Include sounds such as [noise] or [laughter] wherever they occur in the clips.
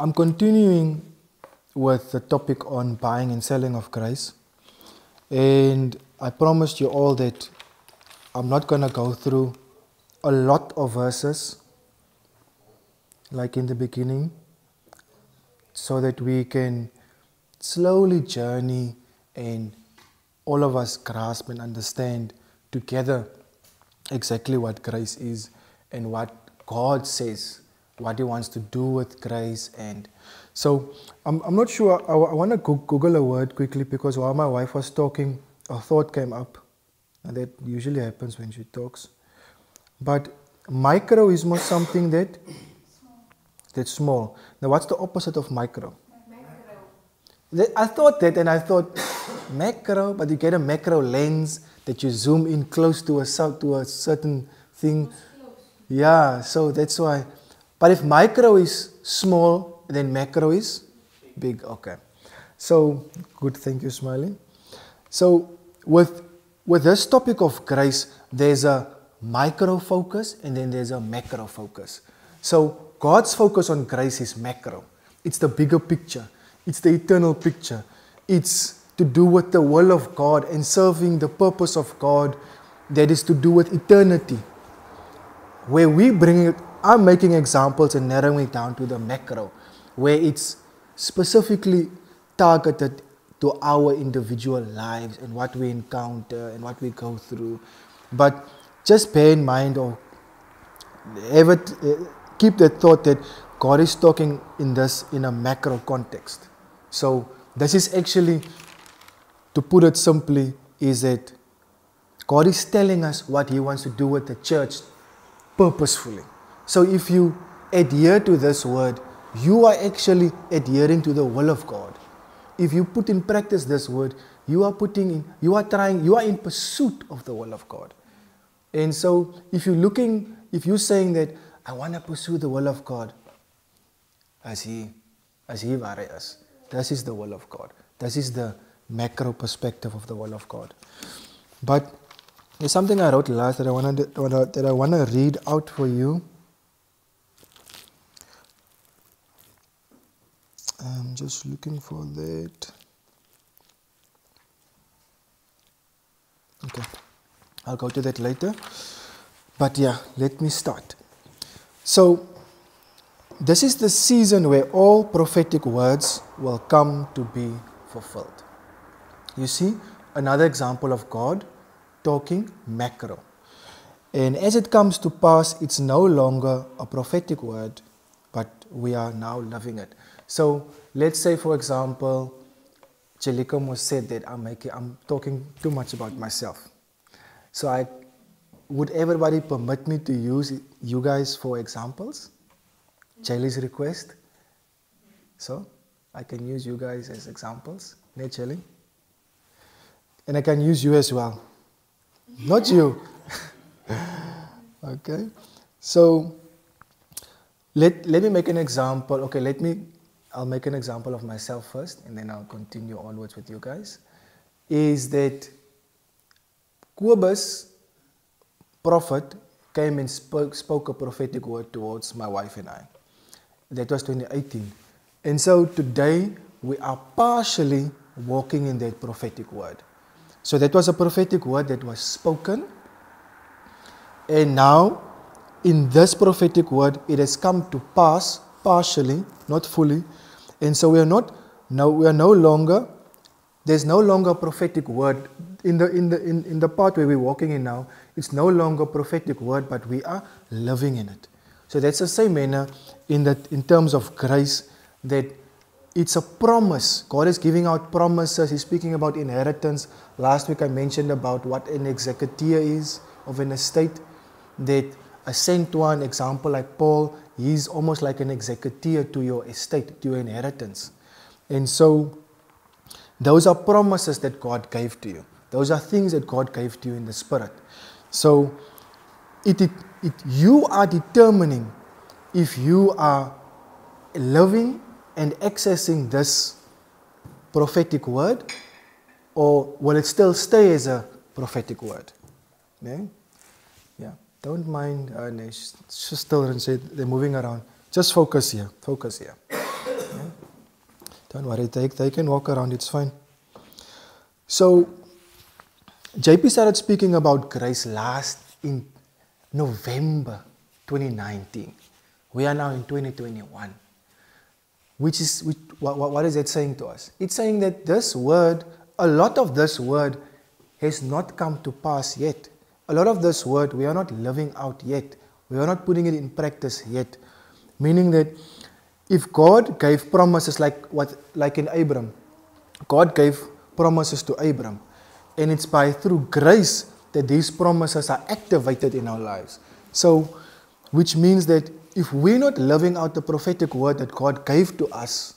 I'm continuing with the topic on buying and selling of grace. And I promised you all that I'm not going to go through a lot of verses like in the beginning so that we can slowly journey and all of us grasp and understand together exactly what grace is and what God says, what He wants to do with grace. And so I'm, I'm not sure, I, I want to Google a word quickly because while my wife was talking, a thought came up. And that usually happens when she talks. But micro is more something that that's small. Now, what's the opposite of micro? Macro. I thought that, and I thought macro, but you get a macro lens that you zoom in close to a to a certain thing. Yeah, so that's why. But if micro is small, then macro is big. Okay. So good. Thank you, smiling. So with with this topic of grace, there's a micro focus and then there's a macro focus. So God's focus on grace is macro. It's the bigger picture. It's the eternal picture. It's to do with the will of God and serving the purpose of God that is to do with eternity. Where we bring it, I'm making examples and narrowing it down to the macro, where it's specifically targeted to our individual lives and what we encounter and what we go through. But just bear in mind or have it, eh, keep that thought that God is talking in this in a macro context. So this is actually, to put it simply, is that God is telling us what He wants to do with the church purposefully. So if you adhere to this word, you are actually adhering to the will of God. If you put in practice this word, you are putting in, you are trying, you are in pursuit of the will of God. And so if you're looking, if you're saying that I want to pursue the will of God as He, as He is. This is the will of God. This is the macro perspective of the will of God. But there's something I wrote last that I want to that I want to read out for you. I'm just looking for that. Okay, I'll go to that later. But yeah, let me start. So, this is the season where all prophetic words will come to be fulfilled. You see, another example of God talking macro. And as it comes to pass, it's no longer a prophetic word, but we are now loving it. So let's say, for example, was said that I'm making, I'm talking too much about myself. So I would everybody permit me to use you guys for examples? Charlie's request. So I can use you guys as examples. Naturally. And I can use you as well. Not you. [laughs] okay. So let, let me make an example. Okay, let me, I'll make an example of myself first and then I'll continue onwards with you guys. Is that Kobus prophet came and spoke, spoke a prophetic word towards my wife and I. That was 2018. And so today we are partially walking in that prophetic word. So that was a prophetic word that was spoken. And now, in this prophetic word, it has come to pass partially, not fully. And so we are not now we are no longer there's no longer a prophetic word in the in the in, in the part where we're walking in now it's no longer prophetic word, but we are living in it. So that's the same manner in that in terms of grace that it's a promise. God is giving out promises. He's speaking about inheritance. Last week I mentioned about what an executor is of an estate. That a saint one example like Paul, he's almost like an executor to your estate, to your inheritance. And so those are promises that God gave to you. Those are things that God gave to you in the spirit. So it, it, it, you are determining if you are loving and accessing this prophetic word or will it still stay as a prophetic word? Yeah? Don't mind, uh, she's still and say they're moving around. Just focus here, focus here. Don't worry, they, they can walk around, it's fine. So, JP started speaking about grace last in November 2019. We are now in 2021. Which is, which, what, what is it saying to us? It's saying that this word, a lot of this word has not come to pass yet. A lot of this word we are not living out yet. We are not putting it in practice yet. Meaning that if God gave promises like what like in Abram, God gave promises to Abram, and it's by through grace that these promises are activated in our lives. So, which means that if we're not living out the prophetic word that God gave to us,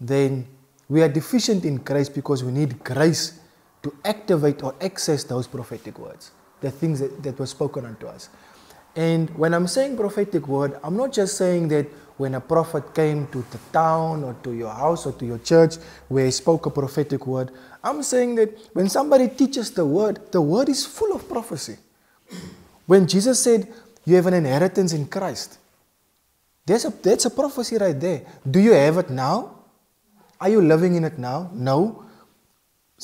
then we are deficient in grace because we need grace to activate or access those prophetic words, the things that, that were spoken unto us. And when I'm saying prophetic word, I'm not just saying that when a prophet came to the town or to your house or to your church where he spoke a prophetic word. I'm saying that when somebody teaches the word, the word is full of prophecy. When Jesus said, You have an inheritance in Christ, there's a, that's a prophecy right there. Do you have it now? Are you living in it now? No.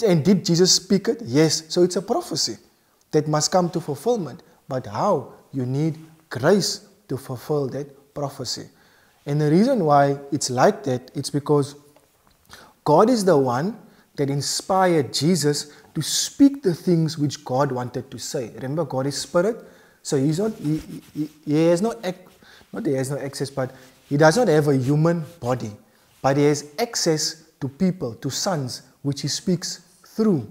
And did Jesus speak it? Yes. So it's a prophecy that must come to fulfillment. But how? You need grace to fulfill that prophecy. And the reason why it's like that, it's because God is the one that inspired Jesus to speak the things which God wanted to say. Remember, God is spirit, so he's not he, he, he has no not he has no access, but he does not have a human body, but he has access to people, to sons, which he speaks through.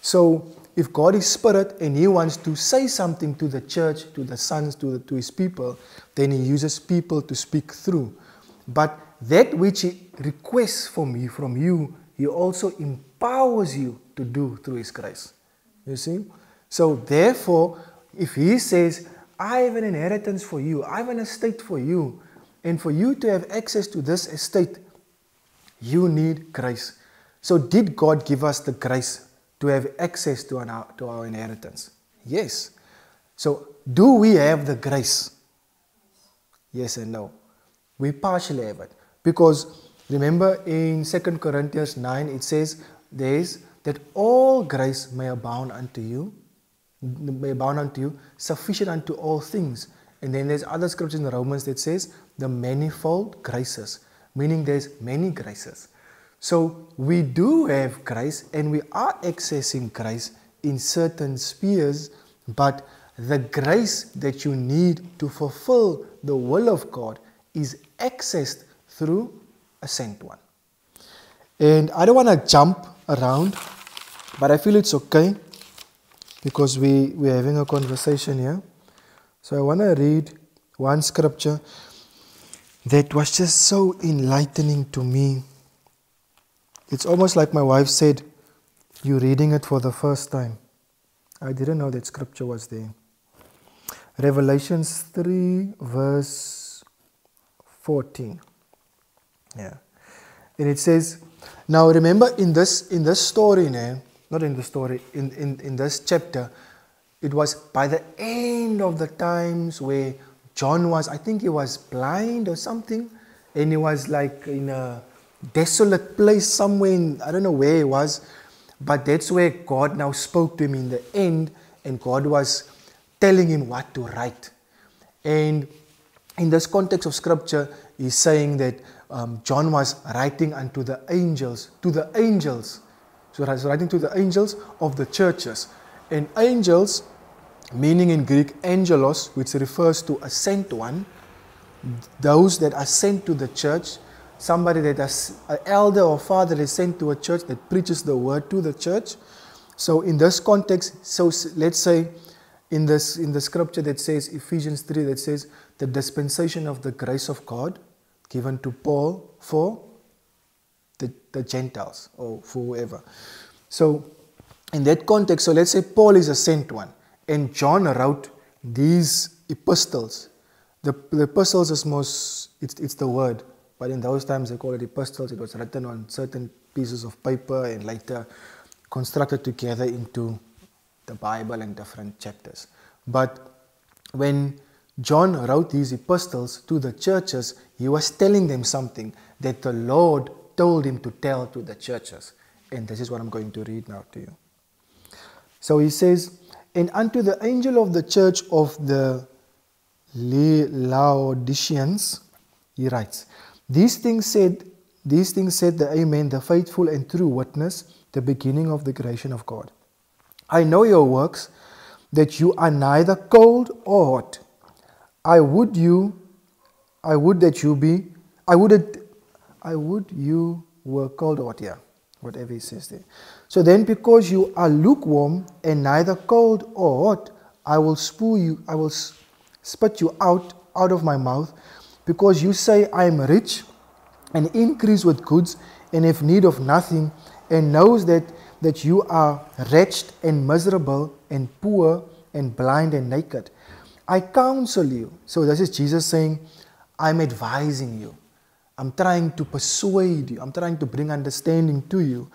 So if God is spirit and he wants to say something to the church, to the sons, to, the, to his people, then he uses people to speak through. But that which he requests from you, from you, he also empowers you to do through his grace. You see? So therefore, if he says, I have an inheritance for you, I have an estate for you, and for you to have access to this estate, you need grace. So did God give us the grace to have access to our, to our inheritance? Yes. So do we have the grace? Yes and no. We partially have it. Because remember in 2 Corinthians 9 it says there is that all grace may abound unto you, may abound unto you, sufficient unto all things. And then there's other scriptures in Romans that says the manifold graces, meaning there's many graces. So we do have grace and we are accessing grace in certain spheres, but the grace that you need to fulfill the will of God is accessed through a sent one. And I don't want to jump around, but I feel it's okay because we, we're having a conversation here. So I want to read one scripture that was just so enlightening to me it's almost like my wife said, You're reading it for the first time. I didn't know that scripture was there. Revelations 3, verse 14. Yeah. And it says, Now remember in this in this story not in the story, in, in, in this chapter, it was by the end of the times where John was, I think he was blind or something, and he was like in a desolate place somewhere in, I don't know where it was, but that's where God now spoke to him in the end, and God was telling him what to write. And in this context of scripture, he's saying that um, John was writing unto the angels, to the angels. So he's writing to the angels of the churches. And angels, meaning in Greek angelos, which refers to a sent one, those that are sent to the church, somebody that is an elder or father is sent to a church that preaches the word to the church. So in this context, so let's say in this in the scripture that says Ephesians 3 that says the dispensation of the grace of God given to Paul for the, the Gentiles or for whoever. So in that context, so let's say Paul is a sent one and John wrote these epistles. The, the epistles is most it's, it's the word but in those times, they called it epistles. It was written on certain pieces of paper and later constructed together into the Bible and different chapters. But when John wrote these epistles to the churches, he was telling them something that the Lord told him to tell to the churches. And this is what I'm going to read now to you. So he says, And unto the angel of the church of the Laodiceans, he writes, These things said, these things said the Amen, the faithful and true witness, the beginning of the creation of God. I know your works, that you are neither cold or hot. I would you, I would that you be, I would, I would you were cold or hot, yeah, whatever he says there. So then, because you are lukewarm and neither cold or hot, I will spew you, I will spit you out out of my mouth, because you say I am rich and increase with goods and have need of nothing, and knows that that you are wretched and miserable and poor and blind and naked. I counsel you. So, this is Jesus saying, I'm advising you. I'm trying to persuade you. I'm trying to bring understanding to you.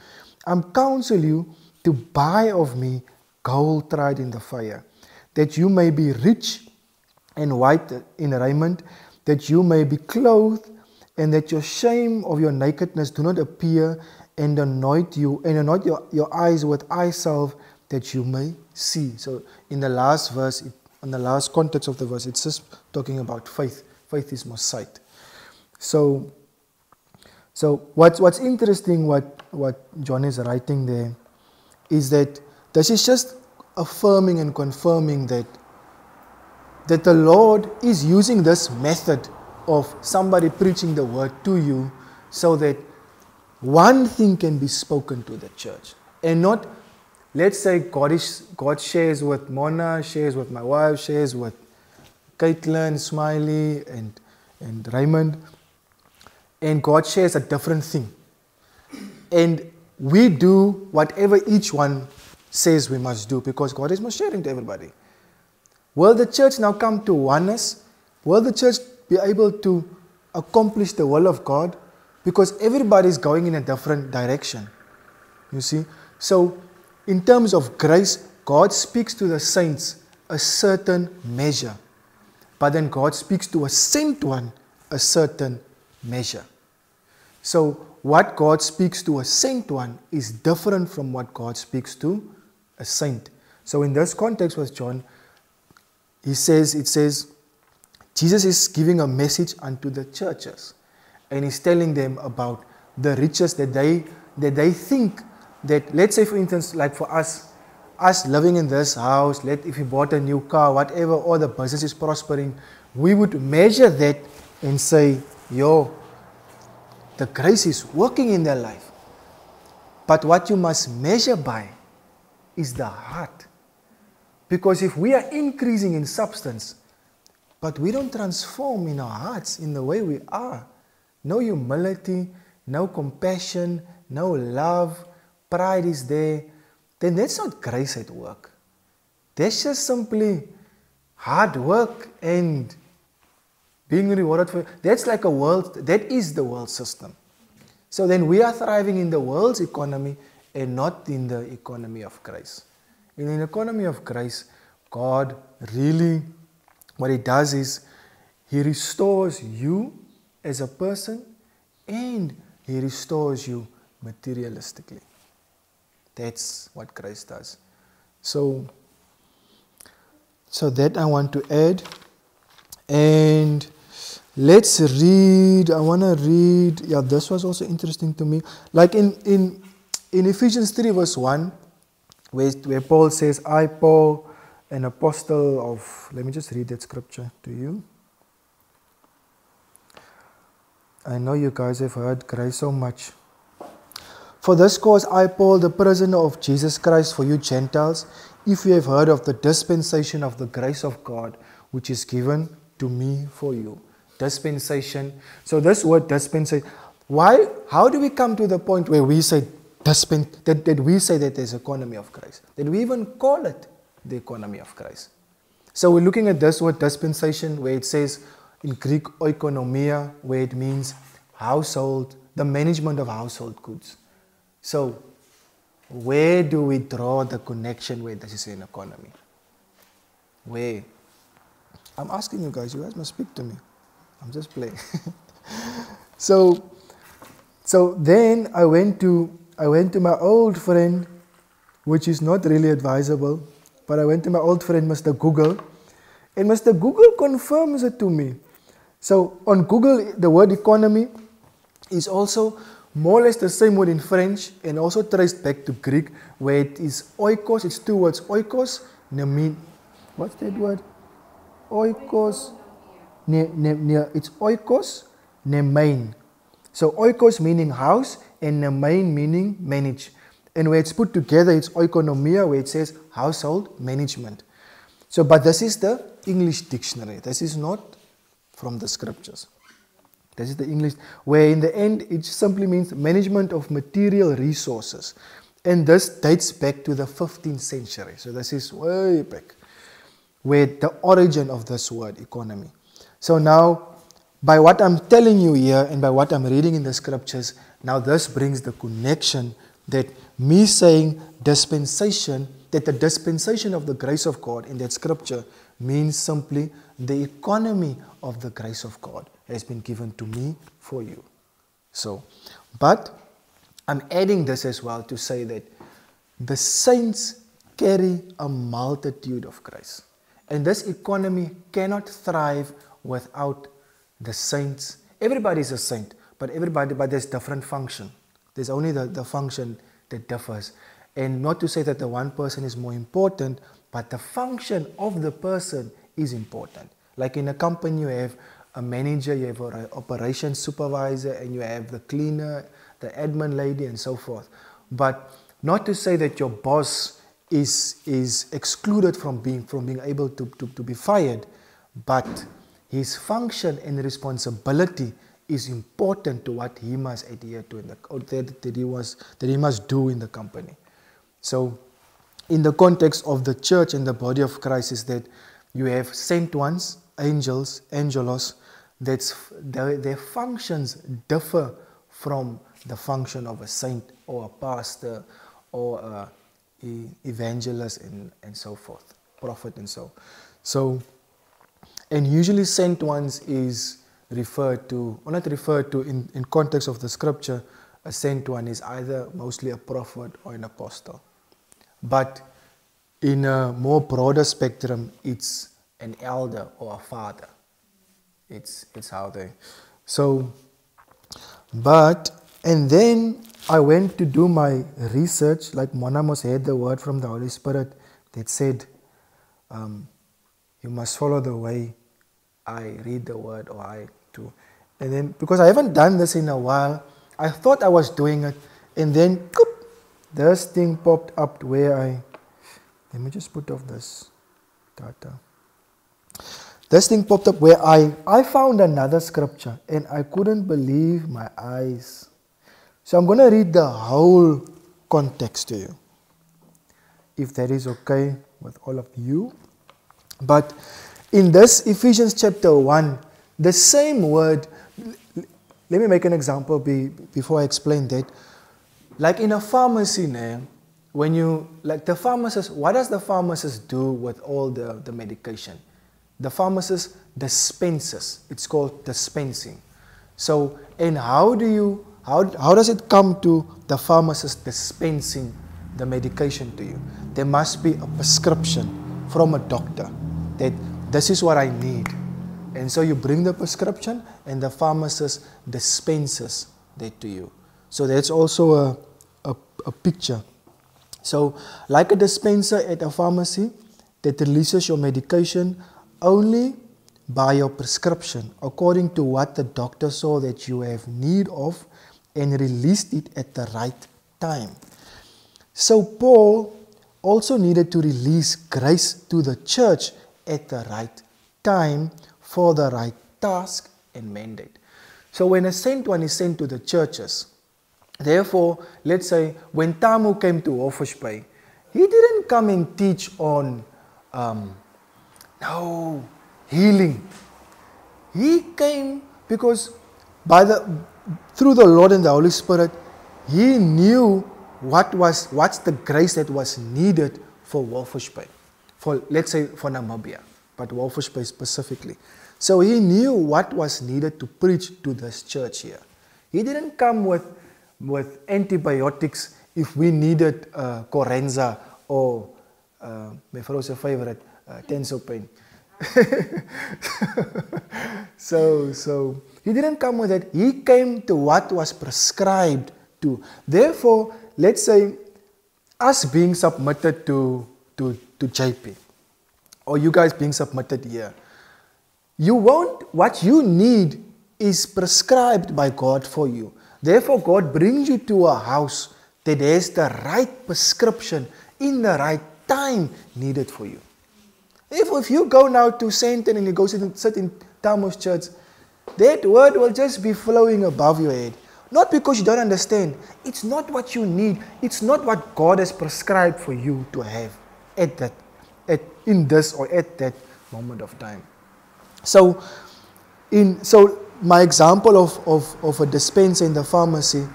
I'm counsel you to buy of me gold tried in the fire, that you may be rich and white in raiment, that you may be clothed, and that your shame of your nakedness do not appear, and anoint you and anoint your, your eyes with eye salve that you may see. So in the last verse, in the last context of the verse, it's just talking about faith. Faith is more sight. So, so what's what's interesting, what what John is writing there, is that this is just affirming and confirming that that the Lord is using this method of somebody preaching the word to you so that one thing can be spoken to the church and not let's say God, is, God shares with Mona, shares with my wife, shares with Caitlin, Smiley, and, and Raymond, and God shares a different thing. And we do whatever each one says we must do because God is not sharing to everybody. Will the church now come to oneness? Will the church be able to accomplish the will of God? because everybody is going in a different direction. You see? So, in terms of grace, God speaks to the saints a certain measure, but then God speaks to a saint one a certain measure. So, what God speaks to a saint one is different from what God speaks to a saint. So, in this context was John, he says, it says, Jesus is giving a message unto the churches and he's telling them about the riches that they that they think that let's say for instance like for us us living in this house let if we bought a new car whatever or the business is prospering we would measure that and say yo the grace is working in their life. But what you must measure by is the heart because if we are increasing in substance but we don't transform in our hearts in the way we are no humility, no compassion, no love, pride is there, then that's not grace at work. That's just simply hard work and being rewarded for that's like a world that is the world system. So then we are thriving in the world's economy and not in the economy of grace. In an economy of grace, God really what he does is he restores you as a person and He restores you materialistically. That's what Christ does. So, so that I want to add. And let's read. I want to read. Yeah, this was also interesting to me. Like in, in, in Ephesians 3, verse 1, where, where Paul says, I, Paul, an apostle of. Let me just read that scripture to you. I know you guys have heard grace so much. For this cause, I, Paul, the prisoner of Jesus Christ for you Gentiles, if you have heard of the dispensation of the grace of God, which is given to me for you. Dispensation. So, this word dispensation, why, how do we come to the point where we say that, that we say that there's economy of Christ? That we even call it the economy of Christ. So, we're looking at this word dispensation where it says, in Greek oikonomia, where it means household, the management of household goods. So, where do we draw the connection where this is an economy? Where? I'm asking you guys, you guys must speak to me. I'm just playing. [laughs] so, So then I went to I went to my old friend, which is not really advisable, but I went to my old friend Mr. Google, and Mr. Google confirms it to me. So on Google, the word economy is also more or less the same word in French and also traced back to Greek, where it is oikos. It's two words, oikos, nemin. What's that word? Oikos. Ne, ne, ne, it's oikos, nemain. So oikos meaning house and nemain meaning manage. And where it's put together, it's oikonomia, where it says household management. So, but this is the English dictionary. This is not from the scriptures. This is the English, where in the end it simply means management of material resources. And this dates back to the 15th century. So this is way back, where the origin of this word, economy. So now, by what I'm telling you here and by what I'm reading in the scriptures, now this brings the connection that me saying dispensation, that the dispensation of the grace of God in that scripture means simply the economy of the grace of God has been given to me for you. So, but I'm adding this as well to say that the saints carry a multitude of grace. And this economy cannot thrive without the saints. Everybody is a saint, but everybody, but there's different function. There's only the, the function that differs. And not to say that the one person is more important, but the function of the person is important. Like in a company, you have a manager, you have an operations supervisor, and you have the cleaner, the admin lady, and so forth. But not to say that your boss is, is excluded from being, from being able to, to, to be fired, but his function and responsibility is important to what he must adhere to in the, or that, that, he was, that he must do in the company. So, in the context of the church and the body of Christ, is that you have sent ones, angels, angelos, that's, their, their functions differ from the function of a saint or a pastor or a evangelist and, and so forth, prophet and so. So, and usually sent ones is referred to, or not referred to in, in context of the scripture, a sent one is either mostly a prophet or an apostle. But in a more broader spectrum, it's an elder or a father. It's, it's how they. So, but, and then I went to do my research, like Monamos had the word from the Holy Spirit that said, um, you must follow the way I read the word or I do. And then, because I haven't done this in a while, I thought I was doing it, and then whoop, this thing popped up where I. Let me just put off this data. This thing popped up where I, I found another scripture and I couldn't believe my eyes. So I'm going to read the whole context to you, if that is okay with all of you. But in this Ephesians chapter 1, the same word, let me make an example be, before I explain that. Like in a pharmacy when you, like the pharmacist, what does the pharmacist do with all the, the medication? The pharmacist dispenses. It's called dispensing. So, and how do you, how, how does it come to the pharmacist dispensing the medication to you? There must be a prescription from a doctor that this is what I need. And so you bring the prescription and the pharmacist dispenses that to you. So that's also a, a, a picture. So, like a dispenser at a pharmacy that releases your medication only by your prescription according to what the doctor saw that you have need of and released it at the right time. So Paul also needed to release grace to the church at the right time for the right task and mandate. So when a sent one is sent to the churches, therefore, let's say when Tamu came to Walvis Bay, he didn't come and teach on um, no, healing. He came because by the through the Lord and the Holy Spirit, he knew what was what's the grace that was needed for Walvis Bay, for let's say for Namibia, but Walvis Bay specifically. So he knew what was needed to preach to this church here. He didn't come with, with antibiotics if we needed uh, Corenza or uh, my friend's favorite, uh, Tensopyn. [laughs] so, so he didn't come with it. He came to what was prescribed to. Therefore, let's say us being submitted to, to, to JP, or oh, you guys being submitted here, you won't, what you need is prescribed by God for you. Therefore, God brings you to a house that has the right prescription in the right time needed for you. If, if you go now to Sainton and you go sit in, sit in Tammuz Church, that word will just be flowing above your head. Not because you don't understand. It's not what you need. It's not what God has prescribed for you to have at that, at, in this or at that moment of time. So, in, so my example of, of, of a dispenser in the pharmacy,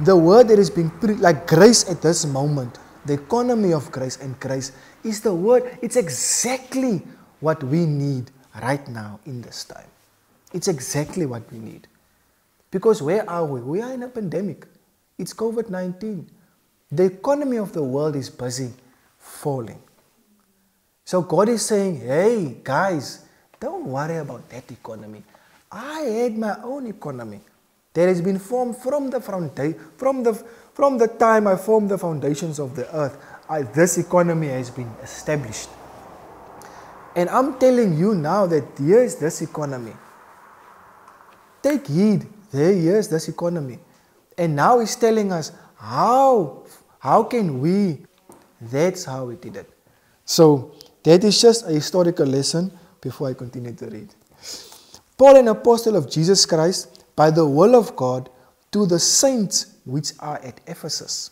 the word that is being pre- like grace at this moment, the economy of grace and grace is the word. It's exactly what we need right now in this time. It's exactly what we need. Because where are we? We are in a pandemic. It's COVID 19. The economy of the world is busy falling. So God is saying, hey, guys, don't worry about that economy. I had my own economy that has been formed from the from the, from the time I formed the foundations of the earth. I, this economy has been established. And I'm telling you now that here's this economy. Take heed, there here's this economy. And now he's telling us how, how can we? That's how we did it. So that is just a historical lesson before I continue to read. Paul, an apostle of Jesus Christ, by the will of God, to the saints which are at Ephesus,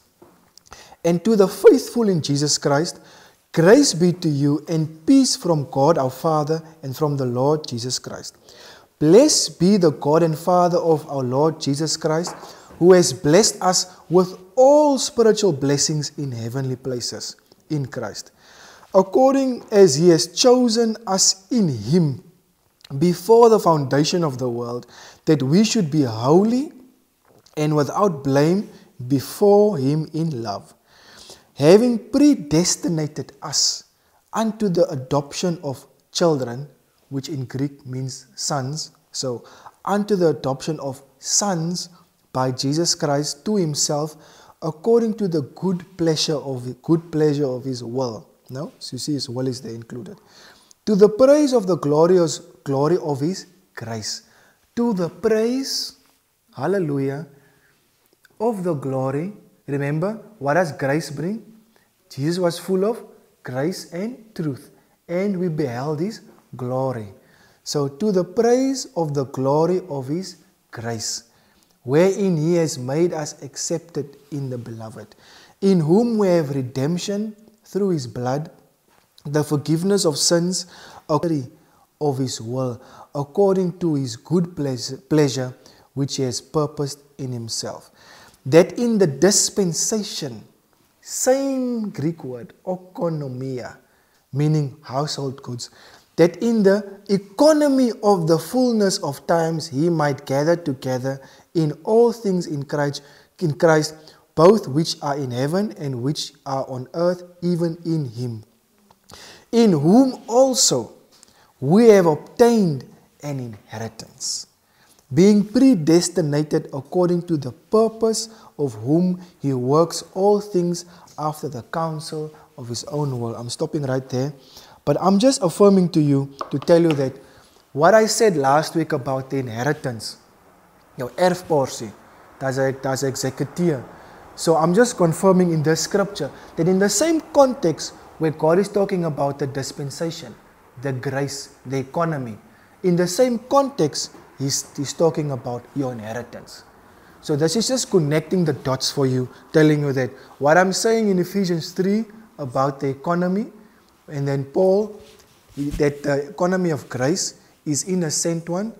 and to the faithful in Jesus Christ, grace be to you and peace from God our Father and from the Lord Jesus Christ. Blessed be the God and Father of our Lord Jesus Christ, who has blessed us with all spiritual blessings in heavenly places in Christ, according as he has chosen us in him before the foundation of the world, that we should be holy and without blame before Him in love, having predestinated us unto the adoption of children, which in Greek means sons. So, unto the adoption of sons by Jesus Christ to Himself, according to the good pleasure of good pleasure of His will. No, so you see, His will is there included. To the praise of the glorious glory of His grace. To the praise, hallelujah, of the glory. Remember, what does grace bring? Jesus was full of grace and truth, and we beheld His glory. So, to the praise of the glory of His grace, wherein He has made us accepted in the Beloved, in whom we have redemption through His blood, the forgiveness of sins, of His will, according to His good pleasure, which He has purposed in Himself. That in the dispensation, same Greek word, oikonomia, meaning household goods, that in the economy of the fullness of times he might gather together in all things in Christ, in Christ, both which are in heaven and which are on earth, even in him. In whom also we have obtained an inheritance, being predestinated according to the purpose of whom he works all things after the counsel of his own will. I'm stopping right there, but I'm just affirming to you to tell you that what I said last week about the inheritance, your erfporsie, that's a, that's executeur. So I'm just confirming in the scripture that in the same context where God is talking about the dispensation, the grace, the economy. In the same context, he's, he's talking about your inheritance. So this is just connecting the dots for you, telling you that what I'm saying in Ephesians 3 about the economy, and then Paul, that the economy of grace is in a sent one,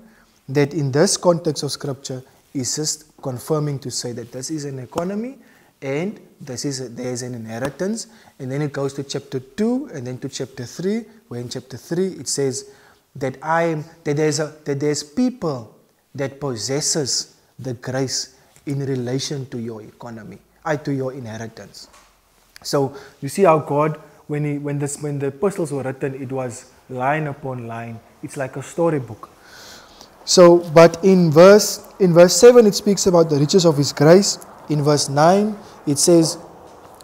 that in this context of scripture is just confirming to say that this is an economy and this is there is an inheritance and then it goes to chapter 2 and then to chapter 3 where in chapter 3 it says that I am that there's a that there's people that possesses the grace in relation to your economy, I to your inheritance. So you see how God, when he, when this, when the epistles were written, it was line upon line. It's like a storybook. So, but in verse in verse seven, it speaks about the riches of His grace. In verse nine, it says,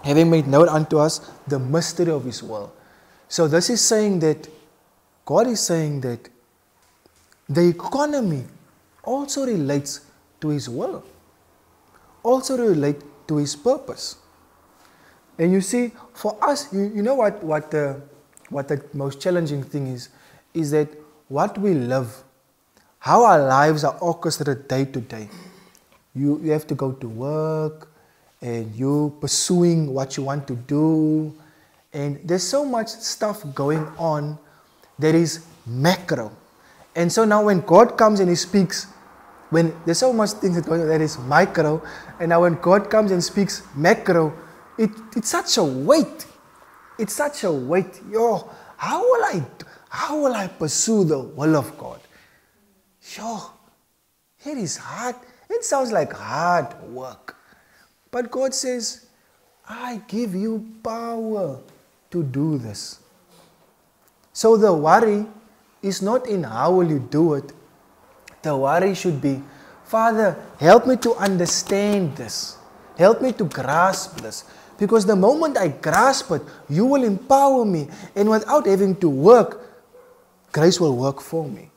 "Having made known unto us the mystery of His will." So this is saying that God is saying that the economy also relates to His will, also relate to His purpose. And you see, for us, you, you know what, what, what the most challenging thing is? Is that what we love, how our lives are orchestrated day to day. You, you have to go to work and you pursuing what you want to do. And there's so much stuff going on that is macro. And so now when God comes and He speaks, when there's so much things that going on that is micro, and now when God comes and speaks macro, it, it's such a weight. It's such a weight. Yo, how will I how will I pursue the will of God? Yo, it is hard. It sounds like hard work. But God says, I give you power to do this. So the worry is not in how will you do it. The worry should be, Father, help me to understand this. Help me to grasp this. Because the moment I grasp it, you will empower me. And without having to work, grace will work for me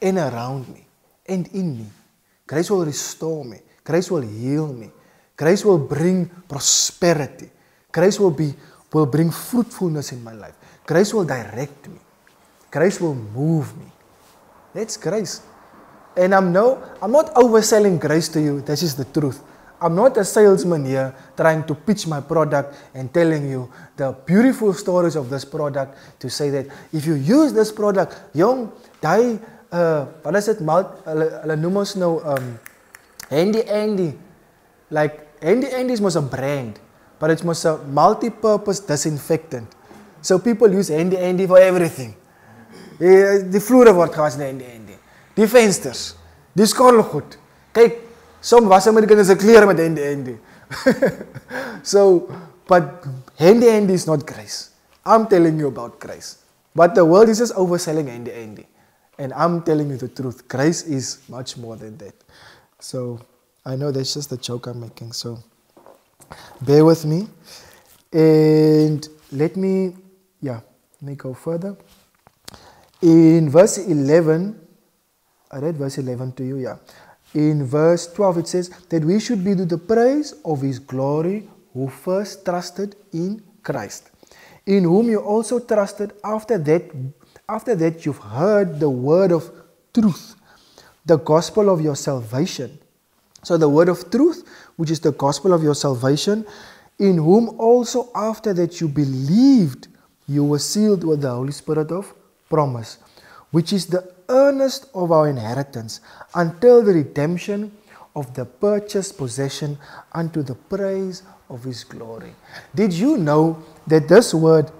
and around me and in me. Grace will restore me. Grace will heal me. Grace will bring prosperity. Grace will be will bring fruitfulness in my life. Grace will direct me. Grace will move me. That's grace. And I'm no I'm not overselling grace to you. This is the truth. I'm not a salesman here trying to pitch my product and telling you the beautiful stories of this product to say that if you use this product, jong, daai uh wat mal hulle hulle noem um Handy Andy. Like Handy Andy is mos a brand, but it's mos a multi-purpose disinfectant. So people use Handy Andy for everything. Die die vloere word gewas met Handy Andy. Die vensters, die skorrelgoed. Kyk, Som was kinders se klere met handy handy. [laughs] so, but handy handy is not grace. I'm telling you about grace. But the world is just overselling handy handy. And I'm telling you the truth. Grace is much more than that. So, I know that's just the joke I'm making. So, bear with me. And let me, yeah, let me go further. In verse 11, I read verse 11 to you, yeah in verse 12 it says that we should be to the praise of his glory who first trusted in Christ in whom you also trusted after that after that you've heard the word of truth the gospel of your salvation so the word of truth which is the gospel of your salvation in whom also after that you believed you were sealed with the holy spirit of promise which is the earnest of our inheritance until the redemption of the purchased possession unto the praise of his glory. Did you know that this word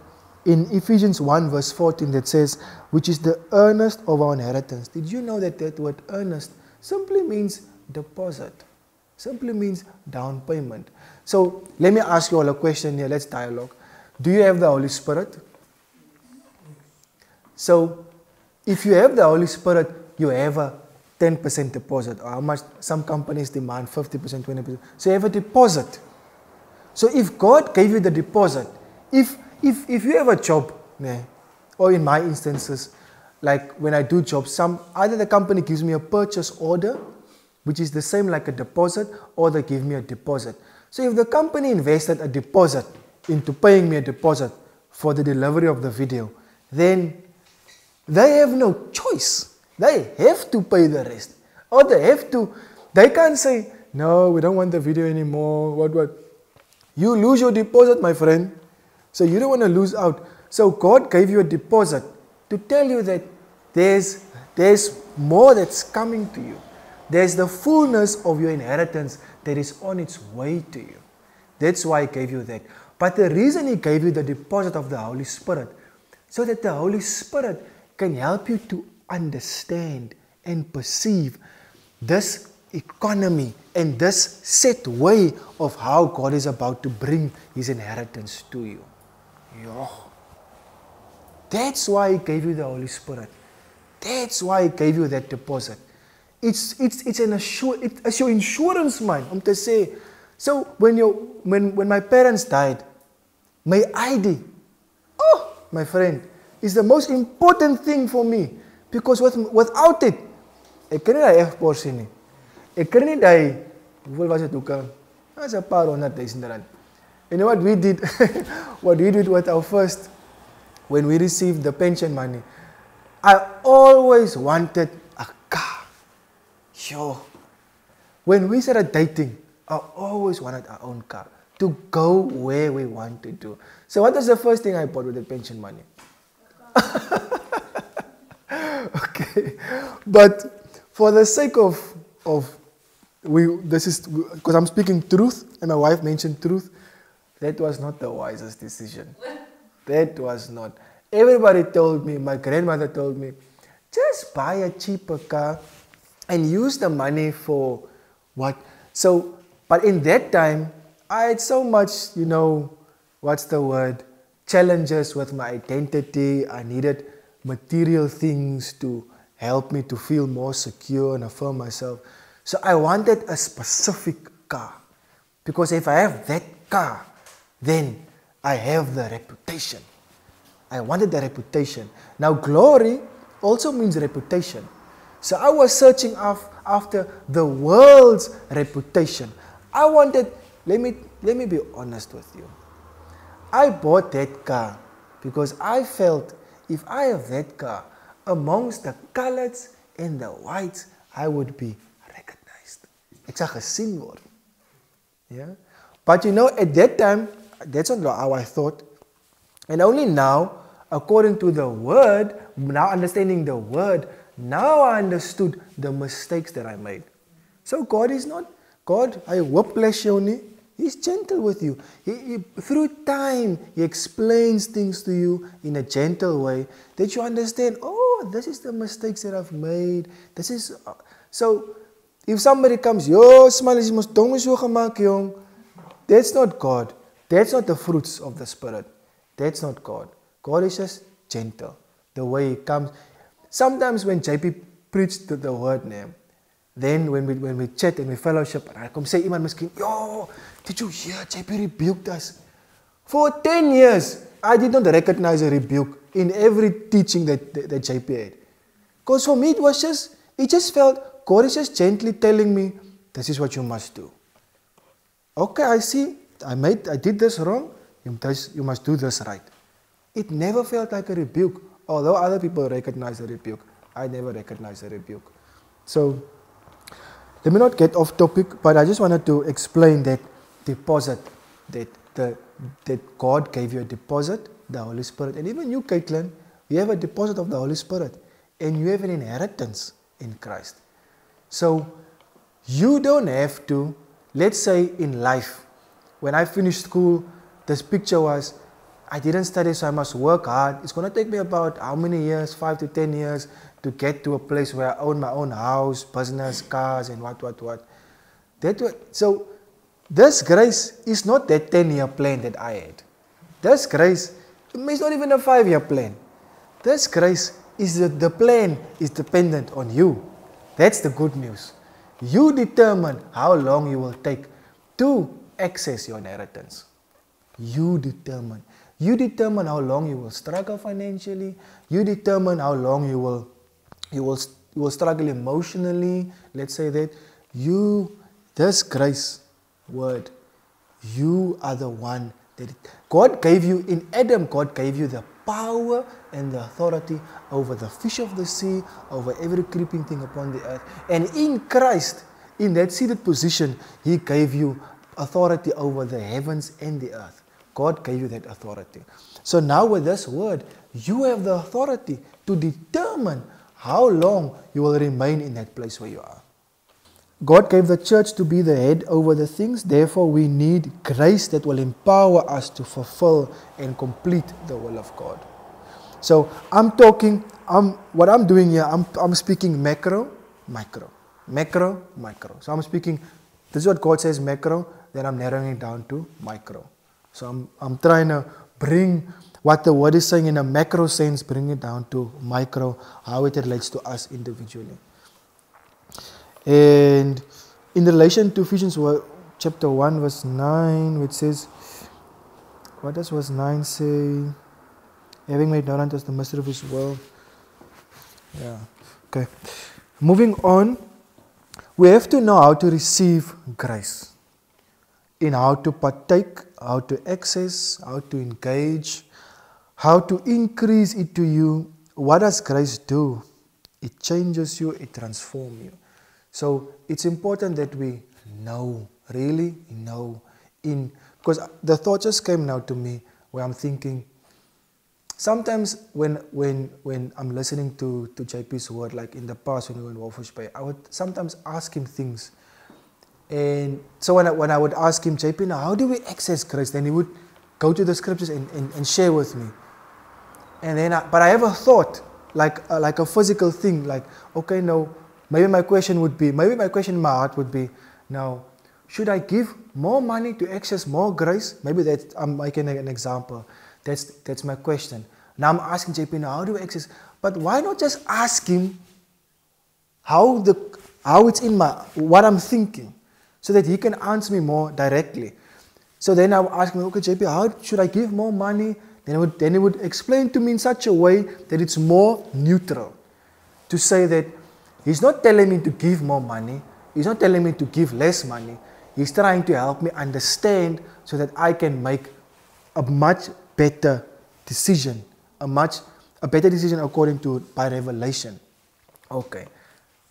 in Ephesians 1 verse 14 that says, which is the earnest of our inheritance. Did you know that that word earnest simply means deposit? Simply means down payment. So let me ask you all a question here. Let's dialogue. Do you have the Holy Spirit? So if you have the Holy Spirit, you have a 10% deposit, or how much some companies demand 50%, 20%. So you have a deposit. So if God gave you the deposit, if if if you have a job, or in my instances, like when I do jobs, some either the company gives me a purchase order, which is the same like a deposit, or they give me a deposit. So if the company invested a deposit into paying me a deposit for the delivery of the video, then they have no choice. They have to pay the rest. Or they have to, they can't say, no, we don't want the video anymore. What, what? You lose your deposit, my friend. So you don't want to lose out. So God gave you a deposit to tell you that there's, there's more that's coming to you. There's the fullness of your inheritance that is on its way to you. That's why He gave you that. But the reason He gave you the deposit of the Holy Spirit, so that the Holy Spirit can help you to understand and perceive this economy and this set way of how God is about to bring his inheritance to you. That's why he gave you the Holy Spirit. That's why he gave you that deposit. It's, it's, it's, an assure, it's your insurance mind um, to say, so when, you, when, when my parents died, my ID, oh, my friend, is the most important thing for me. Because with, without it, ek kan nie daai F-porsie nie. Ek kan nie daai hoeveel was dit ook paar honderd duisend rand. You know what we did? [laughs] what we did with our first, when we received the pension money, I always wanted. Sure. When we started dating, I always wanted our own car to go where we want to. Do. So what was the first thing I bought with the pension money? [laughs] okay. But for the sake of, of we, this is because I'm speaking truth and my wife mentioned truth. That was not the wisest decision. [laughs] That was not. Everybody told me, my grandmother told me, just buy a cheaper car and use the money for what. So, but in that time, I had so much, you know, what's the word? Challenges with my identity. I needed material things to help me to feel more secure and affirm myself. So I wanted a specific car. Because if I have that car, then I have the reputation. I wanted the reputation. Now, glory also means reputation. So I was searching after the world's reputation. I wanted, let me, let me be honest with you. I bought that car because I felt if I have that car amongst the colors and the whites, I would be recognized. Ek sal gesien word. Yeah? But you know, at that time, that's not how I thought. And only now, according to the word, now understanding the word, now I understood the mistakes that I made. So God is not, God, I bless you. He's gentle with you. He, he, through time, He explains things to you in a gentle way that you understand, oh, this is the mistakes that I've made. This is. Uh, so, if somebody comes, yo, smile is mos dong so gemaak, jong. That's not God. That's not the fruits of the Spirit. That's not God. God is just gentle. The way He comes. Sometimes when JP preached the, the word name, then when we, when we chat and we fellowship, and I come say iemand miskien, yo, did you hear JP rebuked us? For 10 years, I did not recognize a rebuke in every teaching that, that, that JP had. Because for me, it was just, it just felt, God is just gently telling me, this is what you must do. Okay, I see, I made, I did this wrong, you must, you must do this right. It never felt like a rebuke, although other people recognize the rebuke. I never recognize the rebuke. So, let me not get off topic, but I just wanted to explain that deposit, that, the, that God gave you a deposit, the Holy Spirit. And even you, Caitlin, you have a deposit of the Holy Spirit, and you have an inheritance in Christ. So you don't have to, let's say in life, when I finished school, this picture was I didn't study, so I must work hard. It's going to take me about how many years? Five to ten years to get to a place where I own my own house, business, cars, and what, what, what. That so this grace is not that 10 year plan that I had. This grace is not even a five year plan. This grace is that the plan is dependent on you. That's the good news. You determine how long you will take to access your inheritance. You determine. You determine how long you will struggle financially. You determine how long you will you will, you will struggle emotionally, let's say that, you, this grace word, you are the one that God gave you, in Adam, God gave you the power and the authority over the fish of the sea, over every creeping thing upon the earth. And in Christ, in that seated position, He gave you authority over the heavens and the earth. God gave you that authority. So now, with this word, you have the authority to determine how long you will remain in that place where you are. God gave the church to be the head over the things, therefore, we need grace that will empower us to fulfill and complete the will of God. So, I'm talking, I'm, what I'm doing here, I'm, I'm speaking macro, micro. Macro, micro. So I'm speaking, this is what God says macro, then I'm narrowing it down to micro. So I'm, I'm trying to bring what the word is saying in a macro sense, bring it down to micro, how it relates to us individually. And in relation to Ephesians chapter 1, verse 9, which says, what does verse 9 say? Having made known unto us the mystery of his will. Yeah. Okay. Moving on, we have to know how to receive grace. In how to partake, how to access, how to engage, how to increase it to you. What does grace do? It changes you, it transforms you. So it's important that we know, really know, in because the thought just came now to me where I'm thinking. Sometimes when when when I'm listening to to JP's word, like in the past when we were in Walvis Bay, I would sometimes ask him things. And so when I, when I would ask him, JP, now how do we access grace? Then he would go to the scriptures and, and, and share with me. And then, I, but I a thought, like uh, like a physical thing, like okay, no, maybe my question would be, maybe my question in my heart would be, now, should I give more money to access more grace? Maybe that I'm making an example. That's that's my question. Now I'm asking JP, now how do we access? But why not just ask him how the how it's in my what I'm thinking, so that he can answer me more directly. So then I would ask him, okay, JP, how should I give more money? Then he, would, then he would explain to me in such a way that it's more neutral. To say that he's not telling me to give more money, he's not telling me to give less money. He's trying to help me understand so that I can make a much better decision, a much a better decision according to by revelation. Okay.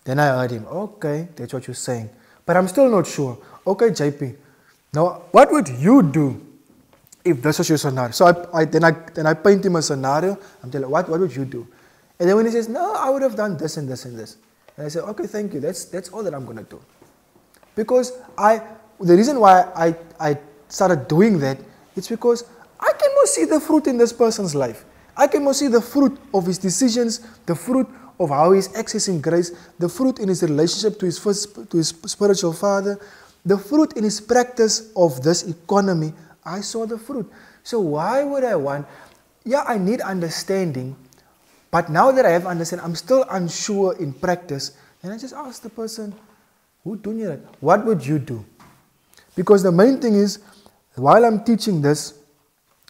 Then I heard him, okay, that's what you're saying. But I'm still not sure. Okay, JP. Now, what would you do if this was your scenario. So I, I, then, I, then I paint him a scenario. I'm telling what, what would you do? And then when he says, no, I would have done this and this and this. And I say, okay, thank you. That's, that's all that I'm going to do. Because I, the reason why I, I started doing that, it's because I can more see the fruit in this person's life. I can more see the fruit of his decisions, the fruit of how he's accessing grace, the fruit in his relationship to his, first, to his spiritual father, the fruit in his practice of this economy I saw the fruit. So why would I want? Yeah, I need understanding, but now that I have understanding, I'm still unsure in practice. And I just ask the person, who doing it? What would you do? Because the main thing is, while I'm teaching this,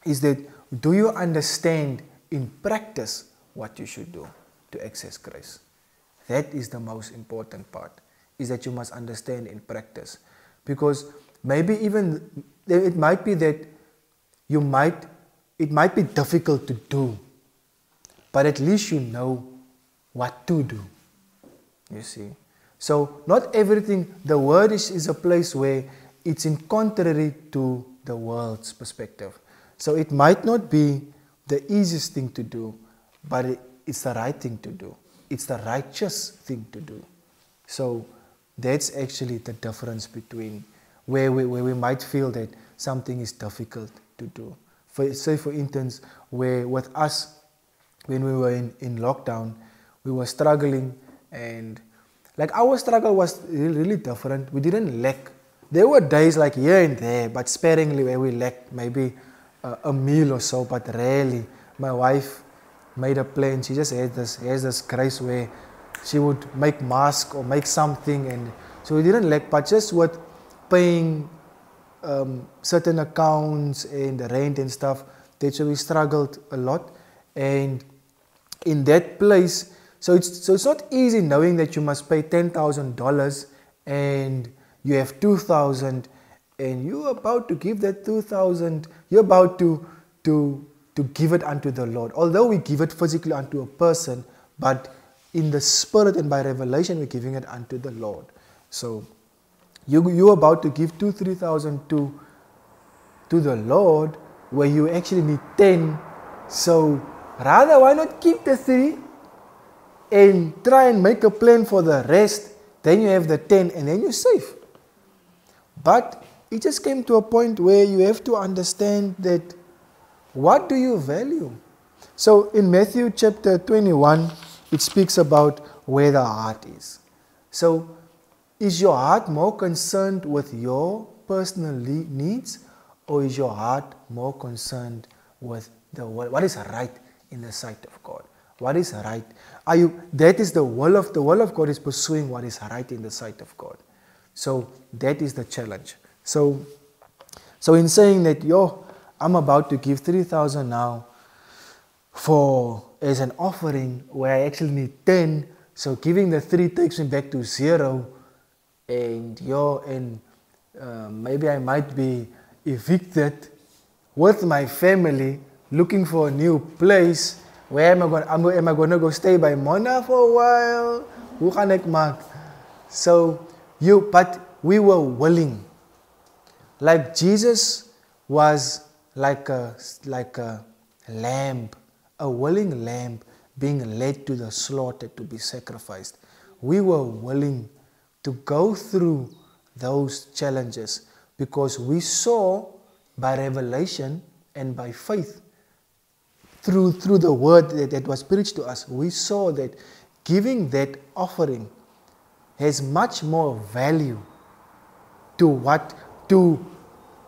is that do you understand in practice what you should do to access grace? That is the most important part, is that you must understand in practice. Because maybe even it might be that you might it might be difficult to do but at least you know what to do you see so not everything the word is, is a place where it's in contrary to the world's perspective so it might not be the easiest thing to do but it, it's the right thing to do it's the righteous thing to do so that's actually the difference between where we, where we might feel that something is difficult to do. For, say, for instance, where with us, when we were in, in lockdown, we were struggling and like our struggle was really, different. We didn't lack. There were days like here and there, but sparingly where we lacked maybe a, a meal or so, but rarely. My wife made a plan. She just had this, has this grace where she would make mask or make something and so we didn't lack, but just with paying um, certain accounts and the rent and stuff. That's why we struggled a lot. And in that place, so it's so it's not easy knowing that you must pay ten thousand dollars and you have two thousand and you're about to give that two thousand. You're about to to to give it unto the Lord. Although we give it physically unto a person, but in the spirit and by revelation we're giving it unto the Lord. So you, you're about to give two, three thousand to, to the Lord where you actually need 10. So rather, why not keep the three and try and make a plan for the rest? Then you have the 10 and then you're safe. But it just came to a point where you have to understand that what do you value? So in Matthew chapter 21, it speaks about where the heart is. So is your heart more concerned with your personal needs or is your heart more concerned with the what is right in the sight of God? What is right? Are you that is the will of the will of God is pursuing what is right in the sight of God. So that is the challenge. So so in saying that yo, I'm about to give three thousand now for as an offering where I actually need ten, so giving the three takes me back to zero and yo and uh, maybe I might be evicted with my family looking for a new place where am I going? Am, am I going to go stay by Mona for a while? Who can I mark? So you, but we were willing. Like Jesus was like a like a lamb, a willing lamb being led to the slaughter to be sacrificed. We were willing to go through those challenges because we saw by revelation and by faith through, through the word that, that was preached to us, we saw that giving that offering has much more value to what to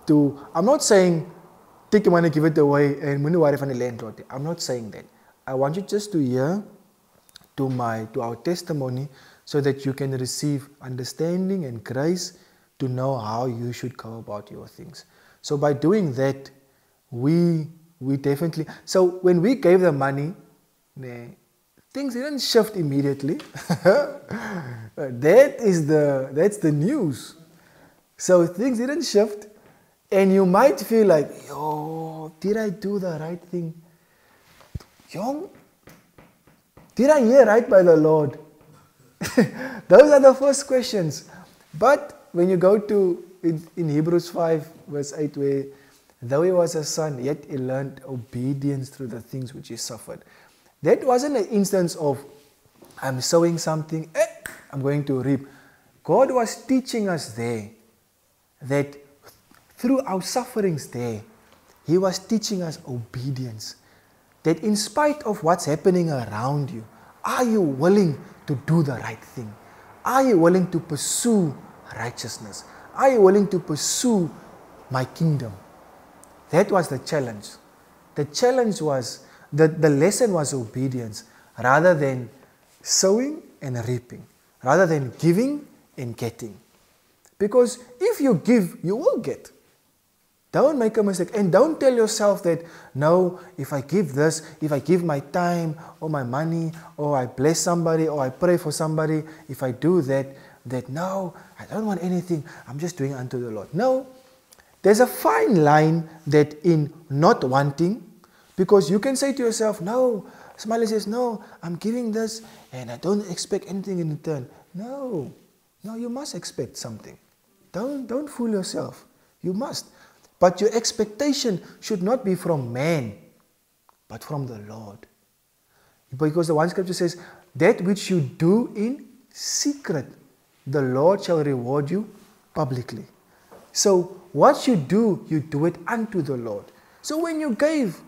to I'm not saying take your money, give it away, and money worry from the landlord. I'm not saying that. I want you just to hear to my to our testimony so that you can receive understanding and grace to know how you should go about your things. So by doing that, we we definitely. So when we gave the money, things didn't shift immediately. [laughs] that is the that's the news. So things didn't shift, and you might feel like, yo, did I do the right thing? Young, did I hear right by the Lord? [laughs] Those are the first questions. But when you go to in, in Hebrews 5, verse 8, where Though he was a son, yet he learned obedience through the things which he suffered. That wasn't an instance of, I'm sowing something, eh, I'm going to reap. God was teaching us there that through our sufferings there, He was teaching us obedience. That in spite of what's happening around you, are you willing to do the right thing? Are you willing to pursue righteousness? Are you willing to pursue my kingdom? That was the challenge. The challenge was, the, the lesson was obedience rather than sowing and reaping, rather than giving and getting. Because if you give, you will get. Don't make a mistake. And don't tell yourself that, no, if I give this, if I give my time or my money, or I bless somebody, or I pray for somebody, if I do that, that no, I don't want anything. I'm just doing unto the Lord. No, there's a fine line that in not wanting, because you can say to yourself, no, Smiley says, no, I'm giving this and I don't expect anything in return. No, no, you must expect something. Don't, don't fool yourself. You must. But your expectation should not be from man, but from the Lord. Because the one scripture says, that which you do in secret, the Lord shall reward you publicly. So what you do, you do it unto the Lord. So when you gave,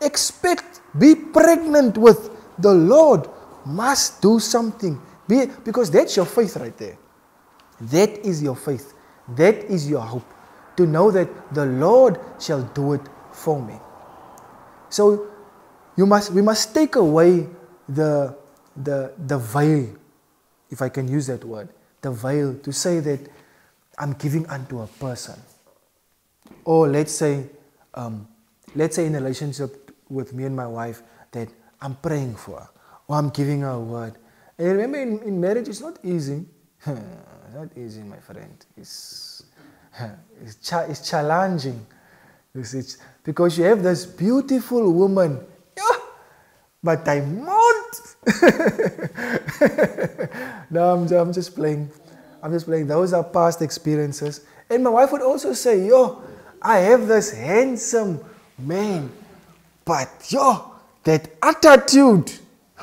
expect, be pregnant with the Lord, must do something. Be, because that's your faith right there. That is your faith. That is your hope. To know that the Lord shall do it for me. So you must we must take away the the the veil, if I can use that word, the veil to say that I'm giving unto a person. Or let's say, um, let's say in a relationship with me and my wife that I'm praying for her, or I'm giving her a word. And remember, in, in marriage, it's not easy. [laughs] not easy, my friend. It's, [laughs] it's, cha- it's challenging. It's, it's, because you have this beautiful woman, yeah, but I won't. [laughs] no, I'm, I'm just playing. I'm just playing. Those are past experiences. And my wife would also say, Yo, I have this handsome man, but yo, that attitude,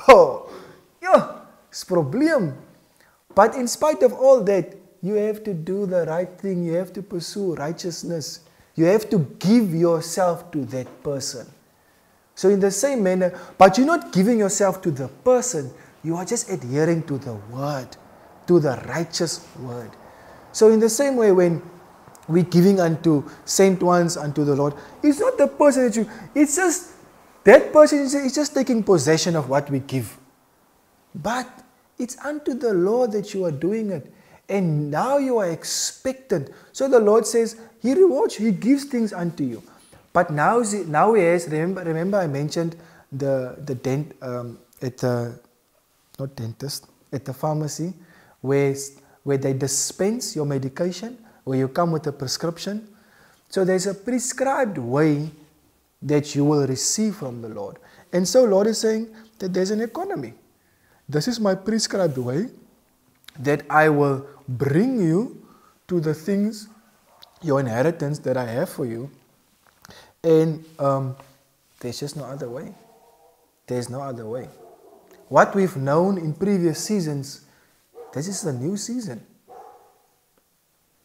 oh, [laughs] yo, it's problem. But in spite of all that, you have to do the right thing. You have to pursue righteousness. You have to give yourself to that person. So, in the same manner, but you're not giving yourself to the person, you are just adhering to the word to the righteous word. So, in the same way, when we're giving unto saint ones, unto the Lord, it's not the person that you, it's just that person is just taking possession of what we give. But it's unto the Lord that you are doing it. And now you are expectant. So the Lord says, He rewards, He gives things unto you. But now, now he has, remember, remember I mentioned the, the dent, um, at the, not dentist, at the pharmacy, where, where they dispense your medication, where you come with a prescription. So there's a prescribed way that you will receive from the Lord. And so Lord is saying that there's an economy. This is my prescribed way that I will bring you to the things, your inheritance that I have for you. And um, there's just no other way. There's no other way. What we've known in previous seasons, this is a new season.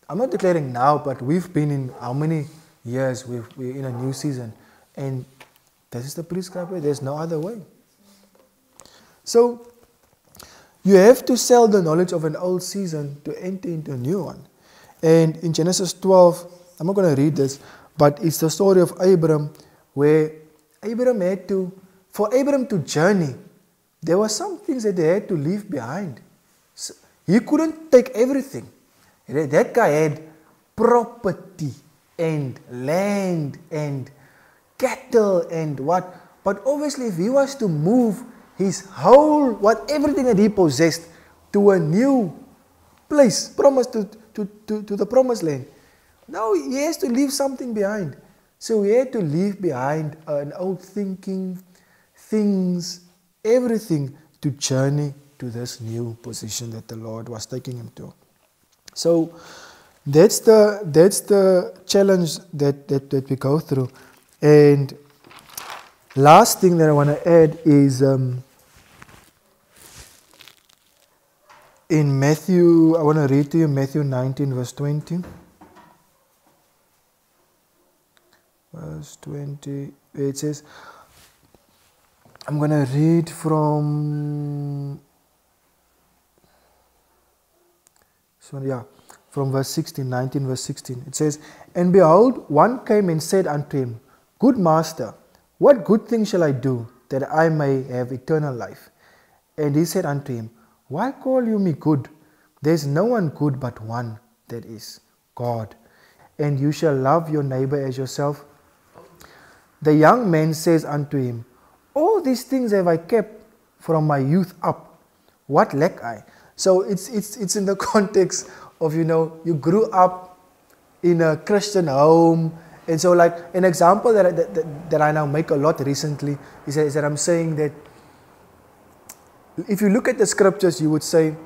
I'm not declaring now, but we've been in how many years we've, we're in a new season. And this is the prescribed way. There's no other way. So you have to sell the knowledge of an old season to enter into a new one. And in Genesis 12, I'm not going to read this, but it's the story of Abram where Abram had to, for Abram to journey, there were some things that they had to leave behind. So he couldn't take everything. That guy had property and land and cattle and what. But obviously, if he was to move his whole, what everything that he possessed to a new place, promised to, to, to, to the promised land, now he has to leave something behind. So he had to leave behind an old thinking, things, everything to journey to this new position that the Lord was taking him to. So that's the that's the challenge that, that, that we go through. And last thing that I want to add is um, in Matthew, I want to read to you Matthew 19, verse 20. Verse 20, it says, I'm going to read from, so yeah, from verse 16, 19, verse 16. It says, And behold, one came and said unto him, Good master, what good thing shall I do that I may have eternal life? And he said unto him, Why call you me good? There is no one good but one, that is God. And you shall love your neighbor as yourself. The young man says unto him, All these things have I kept from my youth up. What lack I? So it's, it's, it's in the [laughs] context of, you know, you grew up in a Christian home, and so, like an example that I, that, that I now make a lot recently is that, is that I'm saying that if you look at the scriptures, you would say,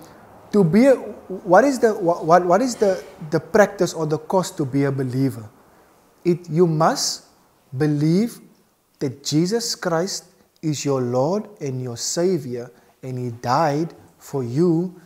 to be a, what is the what, what is the, the practice or the cost to be a believer? It you must believe that Jesus Christ is your Lord and your Savior, and He died for you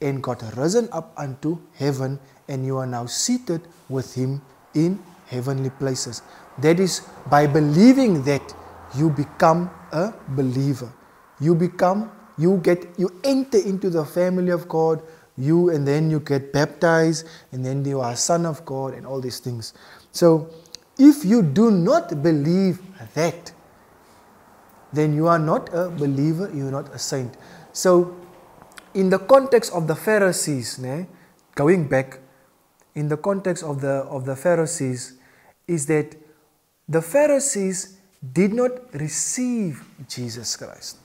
and got risen up unto heaven, and you are now seated with Him in heavenly places. That is by believing that you become a believer. You become, you get, you enter into the family of God, you and then you get baptized, and then you are a son of God, and all these things. So, if you do not believe that, then you are not a believer, you are not a saint. So, in the context of the Pharisees, né, going back, in the context of the of the Pharisees, is that the Pharisees did not receive Jesus Christ.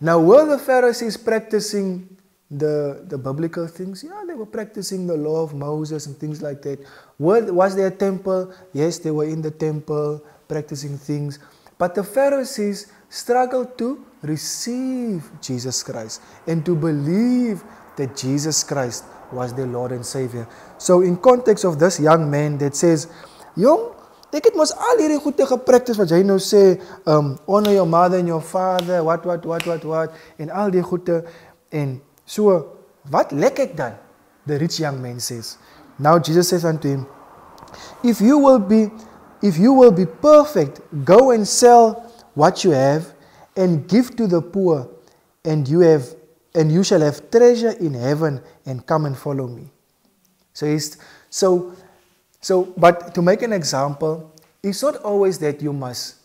Now, were the Pharisees practicing the, the biblical things? Yeah, they were practicing the law of Moses and things like that. Were, was there a temple? Yes, they were in the temple practicing things. But the Pharisees struggled to receive Jesus Christ and to believe that Jesus Christ was their Lord and Savior. So, in context of this young man that says, Jong, ek het mos al hierdie goeie gepractice wat jy nou sê, um honor your mother and your father, what what what what what en al die goeie en so wat lek ek dan? The rich young man says. Now Jesus says unto him, if you will be if you will be perfect, go and sell what you have and give to the poor and you have and you shall have treasure in heaven and come and follow me. So he's, so so but to make an example, it's not always that you must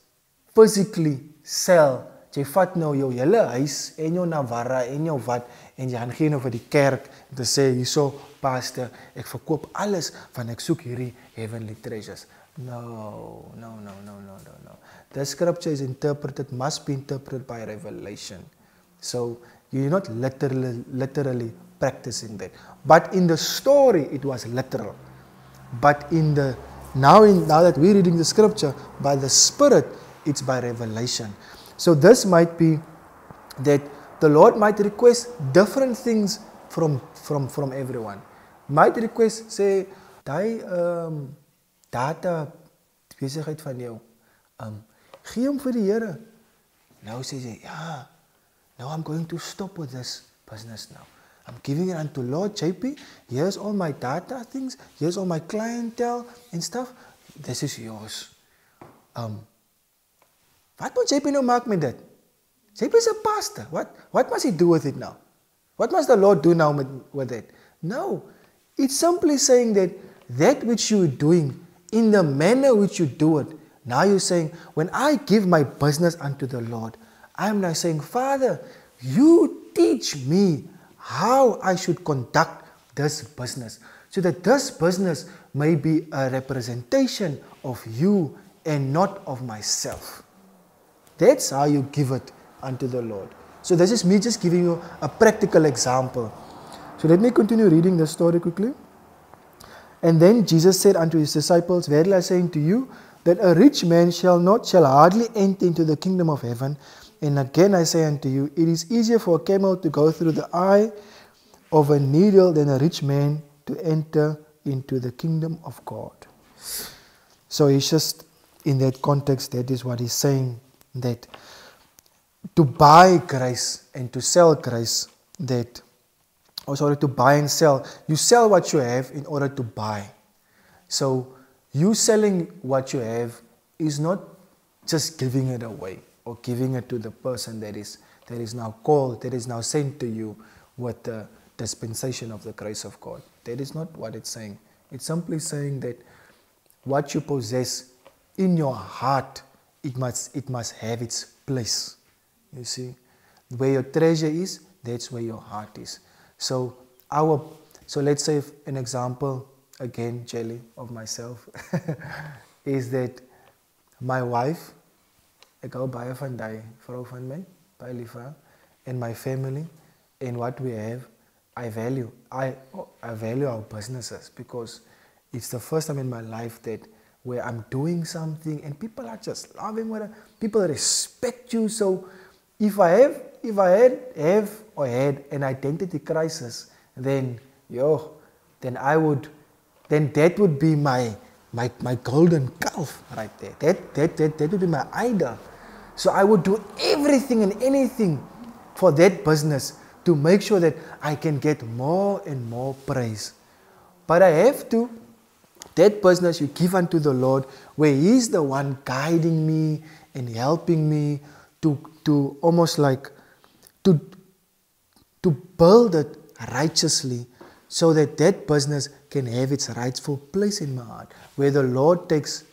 physically sell. Jy vat nou jou hele huis en jou Navara en jou wat en jy gaan die kerk om te sê hierso pastor, ek verkoop alles want ek soek hierdie heavenly treasures. No, no, no, no, no, no, no. The scripture is interpreted, must be interpreted by revelation. So you're not literally, literally practicing that. But in the story, it was literal. But in the now, in, now that we're reading the scripture by the Spirit, it's by revelation. So this might be that the Lord might request different things from from from everyone. Might request say, "Daai um data besigheid van jou, um gee hom vir die Here." Nou sê jy, "Ja, now I'm going to stop with this business now. I'm giving it unto Lord JP. Here's all my data things. Here's all my clientele and stuff. This is yours." Um Wat moet JP nou mark met dit? JP is a pastor. What what must he do with it now? What must the Lord do now with, with it? No. It's simply saying that that which you're doing in the manner which you do it. Now you're saying, when I give my business unto the Lord, I'm now saying, Father, you teach me how I should conduct this business so that this business may be a representation of you and not of myself. That's how you give it unto the Lord. So this is me just giving you a practical example. So let me continue reading the story quickly. And then Jesus said unto his disciples, Verily I say unto you, that a rich man shall not, shall hardly enter into the kingdom of heaven. And again I say unto you, it is easier for a camel to go through the eye of a needle than a rich man to enter into the kingdom of God. So it's just in that context, that is what he's saying that to buy grace and to sell grace, that, or oh, sorry, to buy and sell, you sell what you have in order to buy. So you selling what you have is not just giving it away or giving it to the person that is that is now called, that is now sent to you with the dispensation of the grace of God. That is not what it's saying. It's simply saying that what you possess in your heart, it must, it must have its place. You see, where your treasure is, that's where your heart is. So our, so let's say an example again, jelly of myself, [laughs] is that my wife, ek hou baie van die vrou van my, baie lief and my family, and what we have, I value. I, I value our businesses because it's the first time in my life that where I'm doing something and people are just loving what I, people respect you. So if I have if I had have or had an identity crisis, then yo, then I would then that would be my my my golden calf right there. That that that, that would be my idol. So I would do everything and anything for that business to make sure that I can get more and more praise. But I have to, that business you give unto the Lord, where He's the one guiding me and helping me to, to almost like to, to build it righteously so that that business can have its rightful place in my heart, where the Lord takes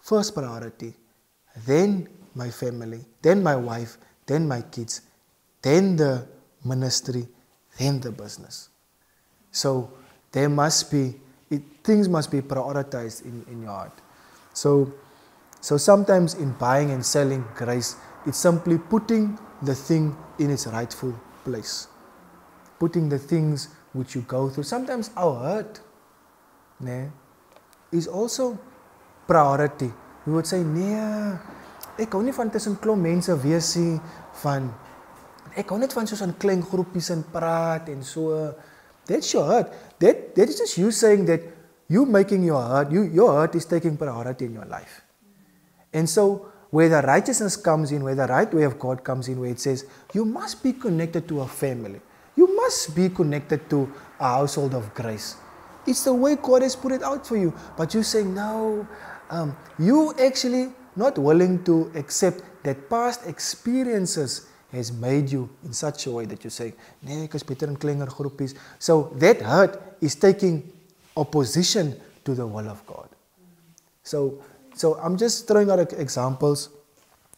first priority, then my family, then my wife, then my kids, then the ministry, then the business. So there must be, it, things must be prioritized in, in your heart. So, so sometimes in buying and selling grace, it's simply putting the thing in its rightful place. Putting the things which you go through. Sometimes our hurt nee, is also priority. We would say, nee, ek hou nie van tussen klomp mense wees nie van ek hou net van soos klein groepies en praat en so. That's your heart. That that is just you saying that you making your heart, you your heart is taking priority in your life. And so where the righteousness comes in, where the right way of God comes in, where it says you must be connected to a family. You must be connected to a household of grace. It's the way God has put it out for you. But you say, no, um, you actually not willing to accept that past experiences has made you in such a way that you say, nee, ek is beter in kleiner groepies. So that hurt is taking opposition to the will of God. So, so I'm just throwing out examples.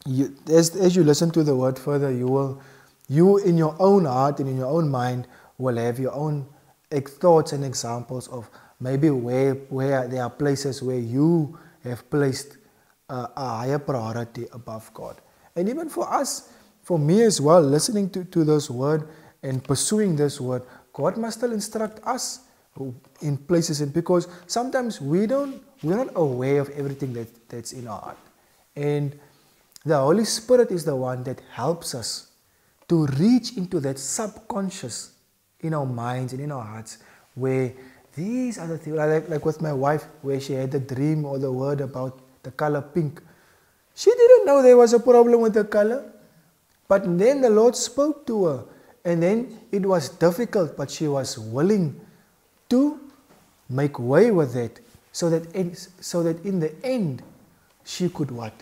You, as, as you listen to the word further, you will, you in your own heart and in your own mind will have your own thoughts and examples of maybe where, where there are places where you have placed a, a higher priority above God. And even for us, for me as well, listening to, to this word and pursuing this word, God must still instruct us in places and because sometimes we don't we're not aware of everything that, that's in our heart. And the Holy Spirit is the one that helps us to reach into that subconscious in our minds and in our hearts where these are the things like, like with my wife where she had the dream or the word about the color pink. She didn't know there was a problem with the color. But then the Lord spoke to her and then it was difficult but she was willing to make way with it so that in, so that in the end she could what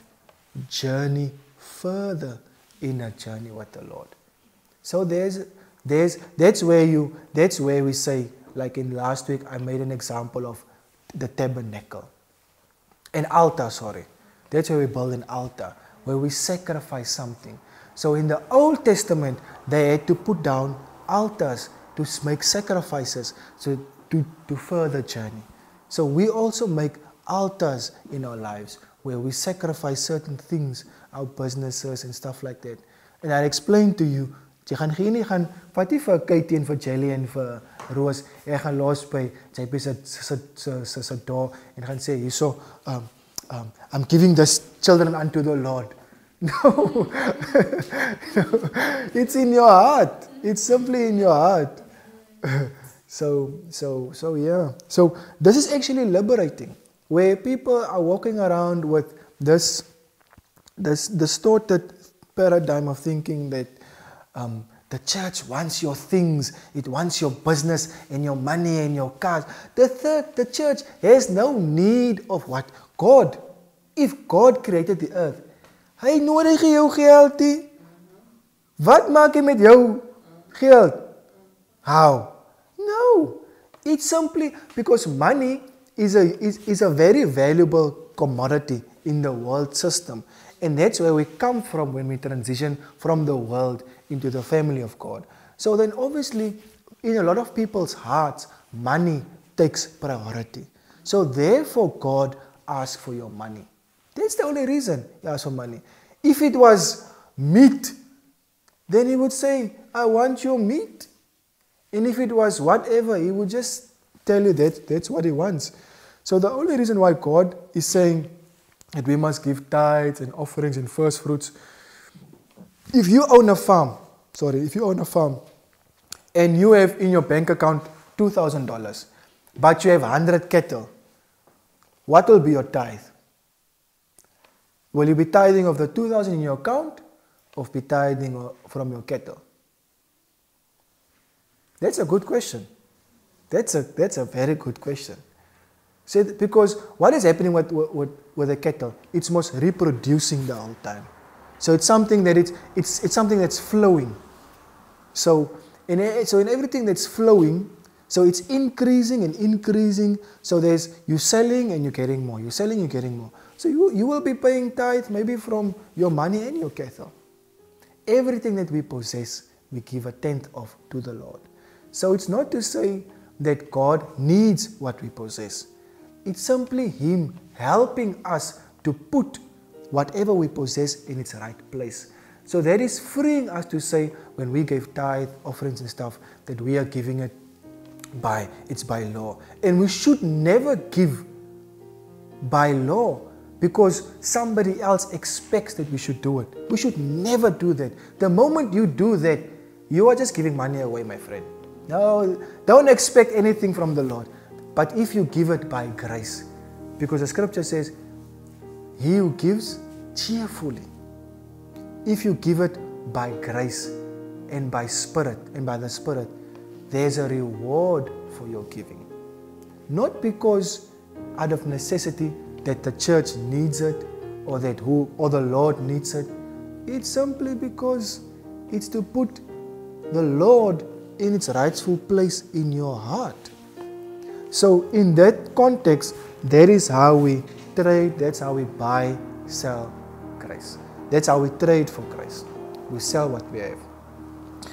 journey further in a journey with the Lord. So there's there's that's where you that's where we say like in last week I made an example of the tabernacle. An altar, sorry. That's where we build an altar where we sacrifice something. So in the Old Testament they had to put down altars to make sacrifices so to, to further journey. So we also make altars in our lives where we sacrifice certain things, our businesses and stuff like that. And I explained to you, jy gaan geen nie gaan vat nie vir Katie en vir Jelly en vir Roos, jy gaan los by JP se se se se door en gaan sê hierso um um I'm giving this children unto the Lord. [laughs] No. no. [laughs] It's in your heart. It's simply in your heart. [laughs] So, so, so yeah. So this is actually liberating, where people are walking around with this, this distorted paradigm of thinking that um, the church wants your things, it wants your business and your money and your cars. The third, the church has no need of what? God. If God created the earth, hy nodig jou geld nie. Wat maak hy met jou geld? How? No. It's simply because money is a, is, is a very valuable commodity in the world system. And that's where we come from when we transition from the world into the family of God. So then obviously in a lot of people's hearts, money takes priority. So therefore God asks for your money. That's the only reason he asks for money. If it was meat, then he would say, I want your meat. And if it was whatever, he would just tell you that that's what he wants. So the only reason why God is saying that we must give tithes and offerings and first fruits, if you own a farm, sorry, if you own a farm and you have in your bank account $2,000, but you have 100 cattle, what will be your tithe? Will you be tithing of the 2000 in your account or be tithing from your cattle? That's a good question. That's a, that's a very good question. So, because what is happening with, with, with the cattle? It's most reproducing the whole time. So it's something that it's, it's, it's something that's flowing. So in, so in everything that's flowing, so it's increasing and increasing. So there's you selling and you're getting more. You're selling, you're getting more. So you, you will be paying tithe maybe from your money and your cattle. Everything that we possess, we give a tenth of to the Lord. So it's not to say that God needs what we possess. It's simply Him helping us to put whatever we possess in its right place. So that is freeing us to say when we give tithe, offerings and stuff, that we are giving it by it's by law. And we should never give by law because somebody else expects that we should do it. We should never do that. The moment you do that, you are just giving money away, my friend. No, don't expect anything from the Lord. But if you give it by grace, because the scripture says, He who gives cheerfully. If you give it by grace and by spirit and by the spirit, there's a reward for your giving. Not because out of necessity that the church needs it or that who or the Lord needs it. It's simply because It's to put the Lord in its rightful place in your heart. So, in that context, that is how we trade, that's how we buy, sell grace. That's how we trade for Christ. We sell what we have.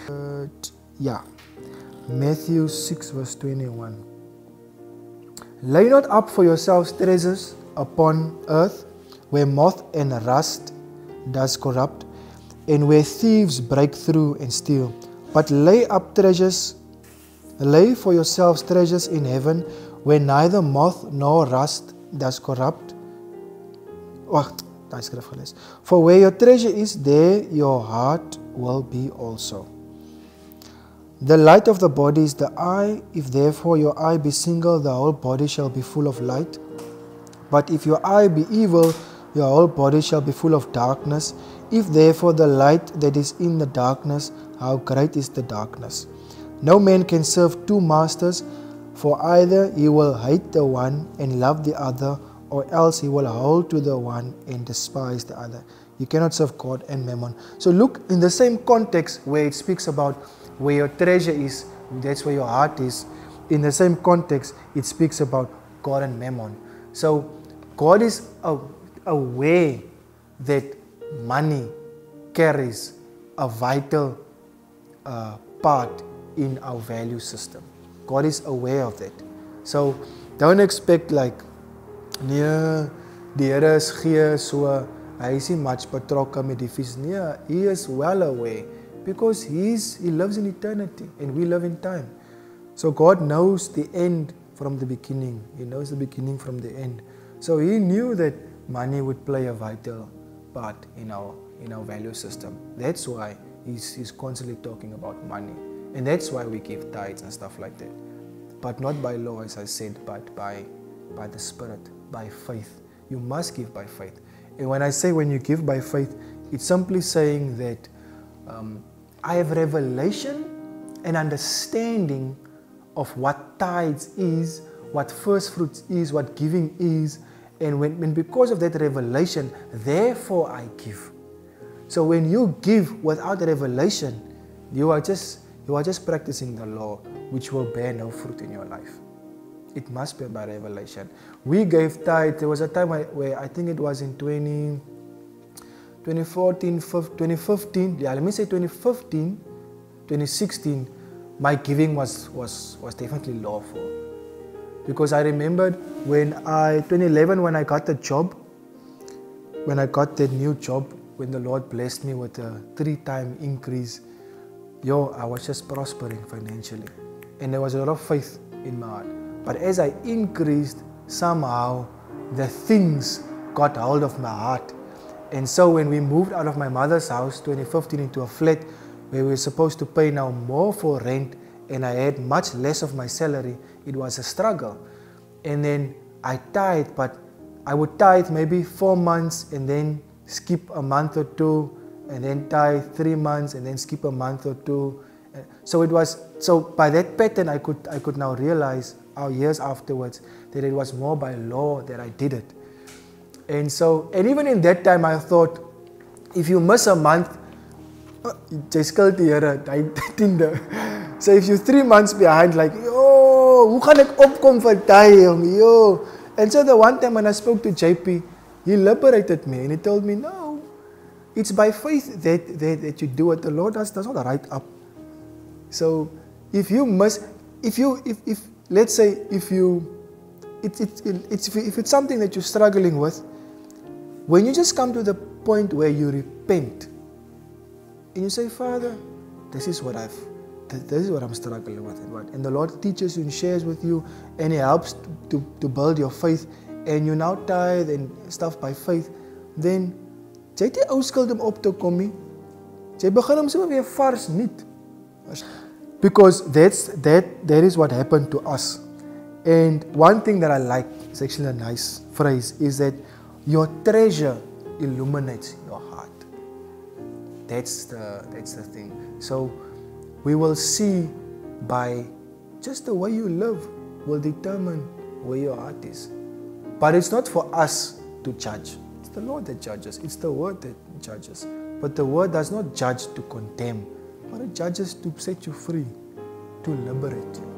Uh, yeah. Matthew 6, verse 21. Lay not up for yourselves treasures upon earth, where moth and rust does corrupt, and where thieves break through and steal. But lay up treasures, lay for yourselves treasures in heaven, where neither moth nor rust does corrupt. Wag, daai skrif. For where your treasure is, there your heart will be also. The light of the body is the eye. If therefore your eye be single, the whole body shall be full of light. But if your eye be evil, your whole body shall be full of darkness. If therefore the light that is in the darkness, how great is the darkness? No man can serve two masters, for either he will hate the one and love the other, or else he will hold to the one and despise the other. You cannot serve God and mammon. So look in the same context where it speaks about where your treasure is, that's where your heart is. In the same context, it speaks about God and mammon. So God is aware that money carries a vital uh, part in our value system. God is aware of that. So don't expect like nee die Here is gee so hy is nie much betrokke met die nee he is well aware because he's, he lives in eternity and we live in time. So God knows the end from the beginning. He knows the beginning from the end. So he knew that money would play a vital part in our in our value system. That's why he's, he's constantly talking about money. And that's why we give tithes and stuff like that. But not by law, as I said, but by by the Spirit, by faith. You must give by faith. And when I say when you give by faith, it's simply saying that um, I have revelation and understanding of what tithes is, what first fruits is, what giving is. And when, when because of that revelation, therefore I give. So when you give without revelation, you are just you are just practicing the law, which will bear no fruit in your life. It must be by revelation. We gave tithe. There was a time where I think it was in 20. 2014, 2015, yeah, let me say 2015, 2016, my giving was, was, was definitely lawful. Because I remembered when I, 2011, when I got the job, when I got that new job, when the Lord blessed me with a three time increase, yo, I was just prospering financially. And there was a lot of faith in my heart. But as I increased, somehow the things got hold of my heart and so when we moved out of my mother's house 2015 into a flat where we were supposed to pay now more for rent and I had much less of my salary, it was a struggle. And then I tithe, but I would tithe maybe four months and then skip a month or two, and then tithe three months and then skip a month or two. Uh, so it was so by that pattern I could I could now realize our years afterwards that it was more by law that I did it and so, and even in that time, I thought, if you miss a month, uh, uh, [laughs] hy tiende. So if you 3 months behind like, "Yo, hoe gaan ek opkom vir daai? Yo." And so the one time when I spoke to JP, he liberated me and he told me, "No, it's by faith that that, that you do what the Lord does. That's not right up." So if you miss, if you if if let's say if you it, it, it, it's if it's something that you're struggling with when you just come to the point where you repent and you say, Father, this is what I've this is what I'm struggling with and the Lord teaches you and shares with you and He helps to, to build your faith and you now tithe and stuff by faith, then jy het nie ou skuld om op te kom nie. Jy begin hom sommer weer vars nuut. Because that's that that is what happened to us. And one thing that I like, it's actually a nice phrase, is that your treasure illuminates your heart. That's the, that's the thing. So we will see by just the way you live will determine where your heart is. But it's not for us to judge. It's the Lord that judges. It's the word that judges. But the word does not judge to condemn, it judges to set you free, to liberate you.